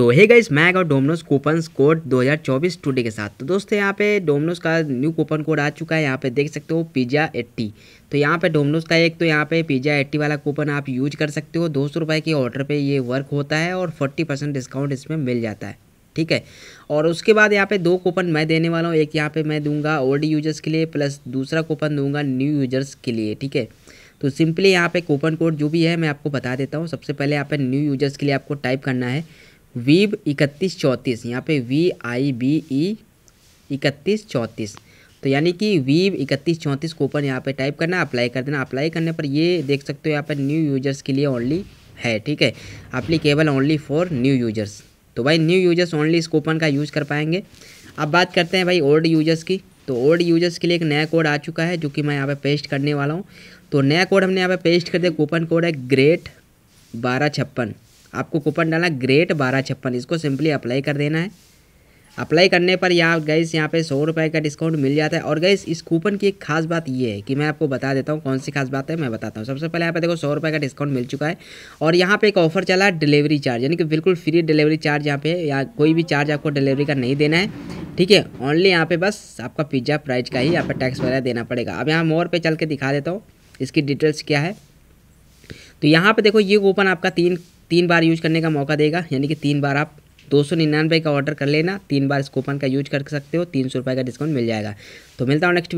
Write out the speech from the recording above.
तो hey guys मैं और डोमिनोज कूपन कोड 2024 टुडे के साथ। तो दोस्तों, यहाँ पे डोमिनोज का न्यू कूपन कोड आ चुका है। यहाँ पे देख सकते हो पिज़्ज़ा 80 तो यहाँ पे डोमिनोज का एक तो यहाँ पे पिज़्ज़ा 80 वाला कूपन आप यूज़ कर सकते हो। दो सौ के ऑर्डर पे ये वर्क होता है और 40 परसेंट डिस्काउंट इसमें मिल जाता है। ठीक है? और उसके बाद यहाँ पे दो कूपन मैं देने वाला हूँ। एक यहाँ पे मैं दूँगा ओल्ड यूज़र्स के लिए प्लस दूसरा कूपन दूँगा न्यू यूज़र्स के लिए। ठीक है? तो सिंपली यहाँ पे कूपन कोड जो भी है, मैं आपको बता देता हूँ। सबसे पहले यहाँ पे न्यू यूज़र्स के लिए आपको टाइप करना है। वीब इकतीस चौंतीस, यहाँ पे वी आई बी ई इकतीस चौंतीस। तो यानी कि वीव इकतीस चौंतीस कूपन यहाँ पे टाइप करना अप्लाई कर देना। अप्लाई करने पर ये देख सकते हो यहाँ पर न्यू यूज़र्स के लिए ओनली है, ठीक है? Applicable only for new users तो भाई न्यू यूज़र्स ओनली इस कूपन का यूज़ कर पाएँगे। अब बात करते हैं भाई ओल्ड यूज़र्स की। तो ओल्ड यूज़र्स के लिए एक नया कोड आ चुका है, जो कि मैं यहाँ पे पेस्ट करने वाला हूँ। तो नया कोड हमने यहाँ पे पेस्ट कर दिया। कूपन कोड है ग्रेट बारह छप्पन। आपको कूपन डालना ग्रेट बारह छप्पन, इसको सिंपली अप्लाई कर देना है। अप्लाई करने पर यहाँ गैस यहाँ पे सौ रुपये का डिस्काउंट मिल जाता है। और गैस इस कूपन की एक खास बात ये है कि मैं आपको बता देता हूँ, कौन सी खास बात है, मैं बताता हूँ। सबसे पहले यहाँ पे देखो, सौ रुपये का डिस्काउंट मिल चुका है। और यहाँ पे एक ऑफ़र चला है डिलीवरी चार्ज यानी कि बिल्कुल फ्री डिलीवरी चार्ज यहाँ पे, या कोई भी चार्ज आपको डिलीवरी का नहीं देना है। ठीक है ओनली यहाँ पे बस आपका पिज़्ज़ा प्राइस का ही यहाँ पर टैक्स वगैरह देना पड़ेगा। अब यहाँ मोर पे चल के दिखा देता हूँ, इसकी डिटेल्स क्या है। तो यहाँ पे देखो, ये कूपन आपका तीन तीन बार यूज़ करने का मौका देगा, यानी कि तीन बार आप दो सौ निन्यानवे का ऑर्डर कर लेना, तीन बार इस कूपन का यूज़ कर सकते हो, तीन सौ रुपये का डिस्काउंट मिल जाएगा। तो मिलता हूँ नेक्स्ट